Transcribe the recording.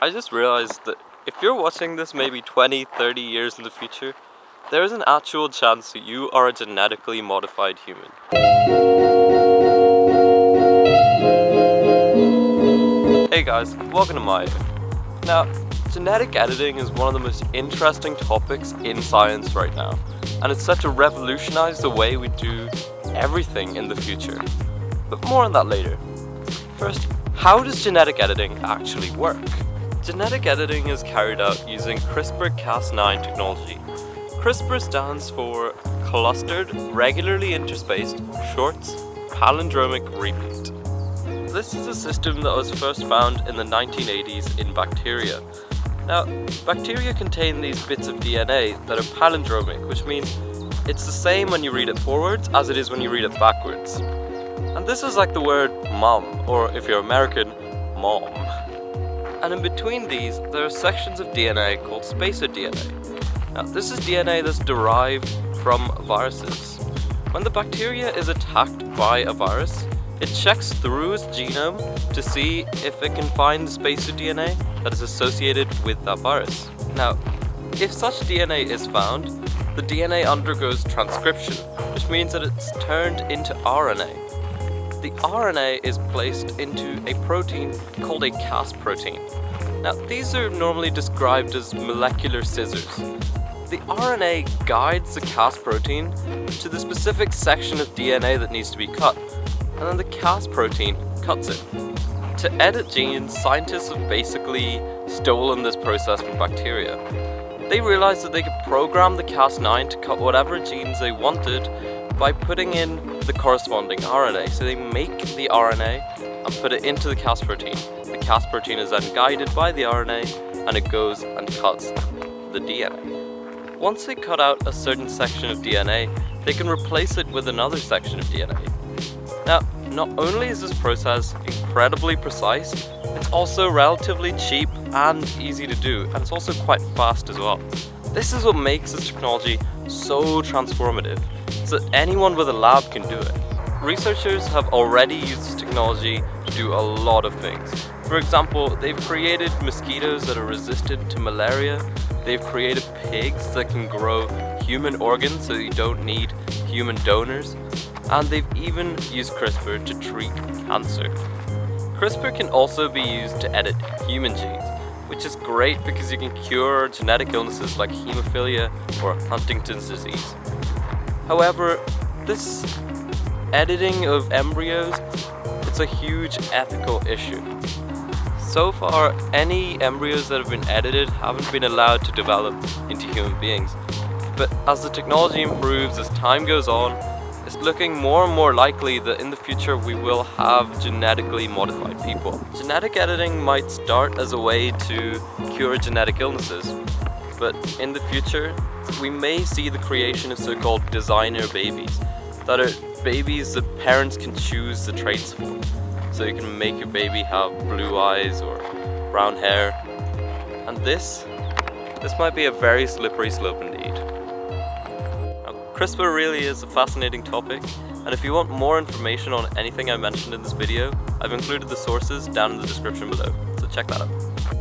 I just realized that if you're watching this maybe 20, 30 years in the future, there is an actual chance that you are a genetically modified human. Hey guys, welcome to my Now, genetic editing is one of the most interesting topics in science right now, and it's set to revolutionize the way we do everything in the future. But more on that later. First, how does genetic editing actually work? Genetic editing is carried out using CRISPR-Cas9 technology. CRISPR stands for Clustered Regularly Interspaced Shorts Palindromic Repeat. This is a system that was first found in the 1980s in bacteria. Now, bacteria contain these bits of DNA that are palindromic, which means it's the same when you read it forwards as it is when you read it backwards. And this is like the word mom, or if you're American, mom and in between these there are sections of DNA called spacer DNA. Now this is DNA that's derived from viruses. When the bacteria is attacked by a virus, it checks through its genome to see if it can find the spacer DNA that is associated with that virus. Now, if such DNA is found, the DNA undergoes transcription, which means that it's turned into RNA the RNA is placed into a protein called a Cas protein. Now, these are normally described as molecular scissors. The RNA guides the Cas protein to the specific section of DNA that needs to be cut, and then the Cas protein cuts it. To edit genes, scientists have basically stolen this process from bacteria. They realized that they could program the Cas9 to cut whatever genes they wanted by putting in the corresponding RNA. So they make the RNA and put it into the Cas protein. The Cas protein is then guided by the RNA and it goes and cuts the DNA. Once they cut out a certain section of DNA, they can replace it with another section of DNA. Now, not only is this process incredibly precise, it's also relatively cheap and easy to do, and it's also quite fast as well. This is what makes this technology so transformative so anyone with a lab can do it. Researchers have already used this technology to do a lot of things. For example, they've created mosquitoes that are resistant to malaria, they've created pigs that can grow human organs so you don't need human donors, and they've even used CRISPR to treat cancer. CRISPR can also be used to edit human genes, which is great because you can cure genetic illnesses like hemophilia or Huntington's disease. However, this editing of embryos, it's a huge ethical issue. So far, any embryos that have been edited haven't been allowed to develop into human beings. But as the technology improves, as time goes on, it's looking more and more likely that in the future we will have genetically modified people. Genetic editing might start as a way to cure genetic illnesses, but in the future, we may see the creation of so-called designer babies, that are babies that parents can choose the traits for. So you can make your baby have blue eyes or brown hair. And this, this might be a very slippery slope indeed. Now, CRISPR really is a fascinating topic, and if you want more information on anything I mentioned in this video, I've included the sources down in the description below, so check that out.